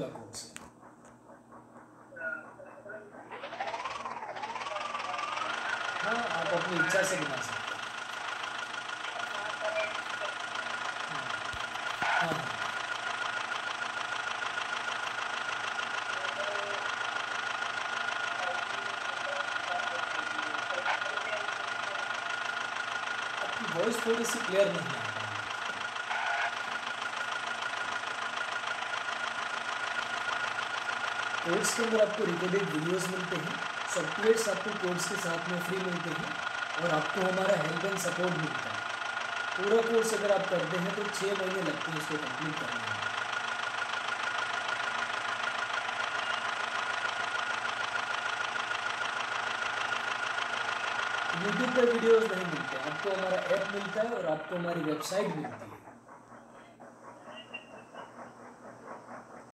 का है, आप अपनी इच्छा से बना सकते हैं। हाँ हाँ। वॉइस थोड़ी सी क्लियर नहीं है। कोर्स के अंदर आपको रिकॉर्डेड वीडियोस मिलते हैं। सॉफ्टवेयर्स आपको कोर्स के साथ में फ्री मिलते हैं और आपको हमारा हेल्प एंड सपोर्ट मिलता है। पूरा कोर्स अगर आप करते हैं तो छः महीने लगते हैं उसको कंप्लीट करने में। यूट्यूब पर वीडियोस नहीं मिलते, आपको हमारा ऐप मिलता है और आपको हमारी वेबसाइट मिलती है।